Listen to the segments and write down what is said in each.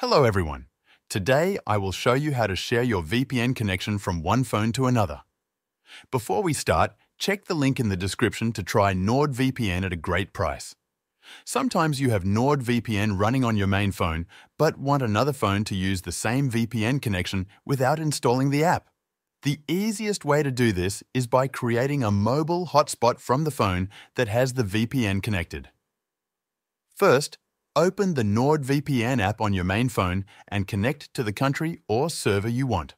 Hello everyone. Today I will show you how to share your VPN connection from one phone to another. Before we start, check the link in the description to try NordVPN at a great price. Sometimes you have NordVPN running on your main phone but want another phone to use the same VPN connection without installing the app. The easiest way to do this is by creating a mobile hotspot from the phone that has the VPN connected. First, open the NordVPN app on your main phone and connect to the country or server you want.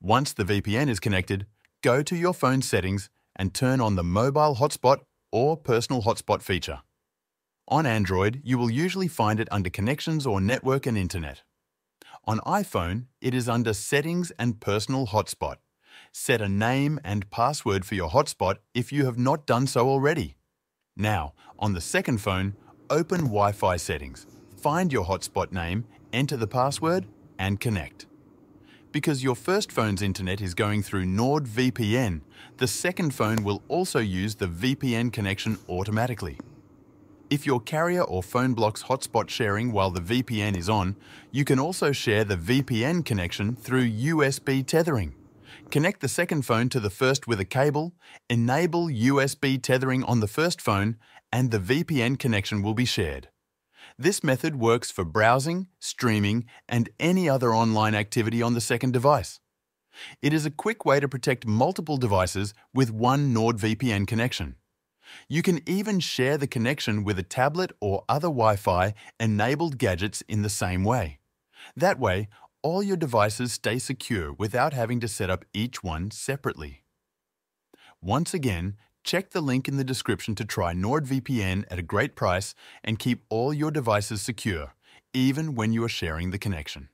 Once the VPN is connected, go to your phone settings and turn on the Mobile Hotspot or Personal Hotspot feature. On Android, you will usually find it under Connections or Network and Internet. On iPhone, it is under Settings and Personal Hotspot. Set a name and password for your hotspot if you have not done so already. Now, on the second phone, open Wi-Fi settings, find your hotspot name, enter the password, and connect. Because your first phone's internet is going through NordVPN, the second phone will also use the VPN connection automatically. If your carrier or phone blocks hotspot sharing while the VPN is on, you can also share the VPN connection through USB tethering. Connect the second phone to the first with a cable, enable USB tethering on the first phone, and the VPN connection will be shared. This method works for browsing, streaming, and any other online activity on the second device. It is a quick way to protect multiple devices with one NordVPN connection. You can even share the connection with a tablet or other Wi-Fi enabled gadgets in the same way. That way, all your devices stay secure without having to set up each one separately. Once again, Check the link in the description to try NordVPN at a great price and keep all your devices secure, even when you are sharing the connection.